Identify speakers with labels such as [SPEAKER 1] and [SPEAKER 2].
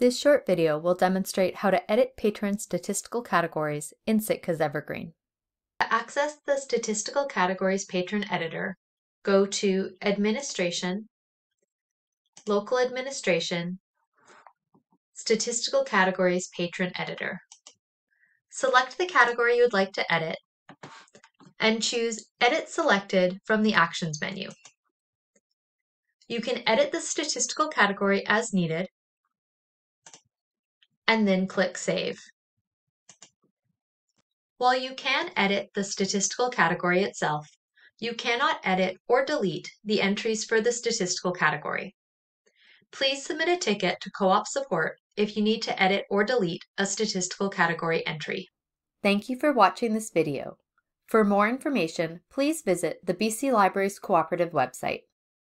[SPEAKER 1] This short video will demonstrate how to edit patron statistical categories in Sitka's Evergreen. To access the Statistical Categories Patron Editor, go to Administration, Local Administration, Statistical Categories Patron Editor. Select the category you would like to edit and choose Edit Selected from the Actions menu. You can edit the statistical category as needed and then click Save. While you can edit the statistical category itself, you cannot edit or delete the entries for the statistical category. Please submit a ticket to Co-op support if you need to edit or delete a statistical category entry. Thank you for watching this video. For more information, please visit the BC Libraries Cooperative website.